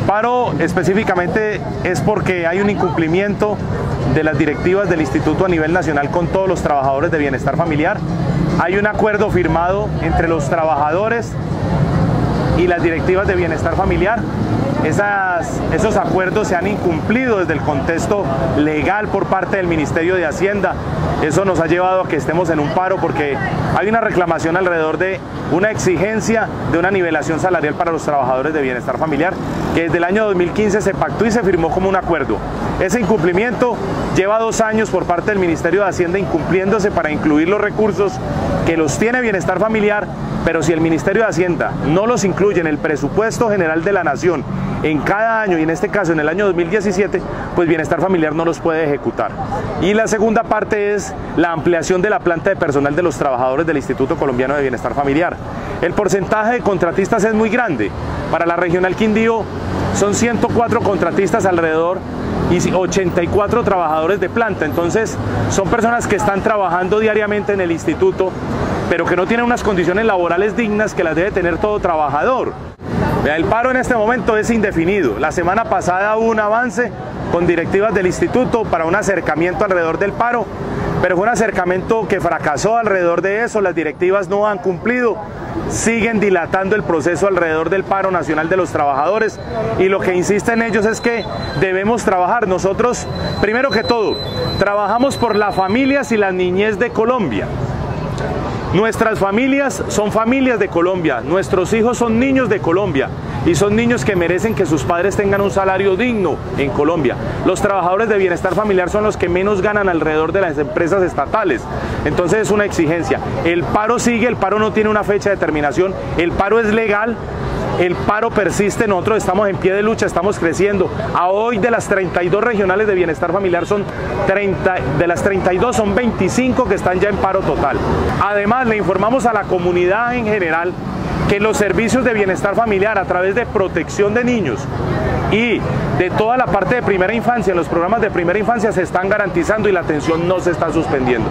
paro específicamente es porque hay un incumplimiento de las directivas del instituto a nivel nacional con todos los trabajadores de bienestar familiar. Hay un acuerdo firmado entre los trabajadores y las directivas de bienestar familiar esas, esos acuerdos se han incumplido desde el contexto legal por parte del Ministerio de Hacienda. Eso nos ha llevado a que estemos en un paro porque hay una reclamación alrededor de una exigencia de una nivelación salarial para los trabajadores de bienestar familiar que desde el año 2015 se pactó y se firmó como un acuerdo. Ese incumplimiento lleva dos años por parte del Ministerio de Hacienda incumpliéndose para incluir los recursos que los tiene bienestar familiar, pero si el Ministerio de Hacienda no los incluye en el presupuesto general de la Nación en cada año y en este caso en el año 2017, pues bienestar familiar no los puede ejecutar. Y la segunda parte es la ampliación de la planta de personal de los trabajadores del Instituto Colombiano de Bienestar Familiar. El porcentaje de contratistas es muy grande. Para la regional Quindío son 104 contratistas alrededor y 84 trabajadores de planta. Entonces son personas que están trabajando diariamente en el instituto, pero que no tienen unas condiciones laborales dignas que las debe tener todo trabajador. El paro en este momento es indefinido. La semana pasada hubo un avance con directivas del instituto para un acercamiento alrededor del paro, pero fue un acercamiento que fracasó alrededor de eso, las directivas no han cumplido, siguen dilatando el proceso alrededor del paro nacional de los trabajadores. Y lo que insisten ellos es que debemos trabajar. Nosotros, primero que todo, trabajamos por las familias y la niñez de Colombia. Nuestras familias son familias de Colombia, nuestros hijos son niños de Colombia y son niños que merecen que sus padres tengan un salario digno en Colombia. Los trabajadores de bienestar familiar son los que menos ganan alrededor de las empresas estatales. Entonces es una exigencia. El paro sigue, el paro no tiene una fecha de terminación, el paro es legal, el paro persiste, nosotros estamos en pie de lucha, estamos creciendo. A hoy de las 32 regionales de bienestar familiar son 30, de las 32 son 25 que están ya en paro total. Además, le informamos a la comunidad en general que los servicios de bienestar familiar a través de protección de niños y de toda la parte de primera infancia, los programas de primera infancia se están garantizando y la atención no se está suspendiendo.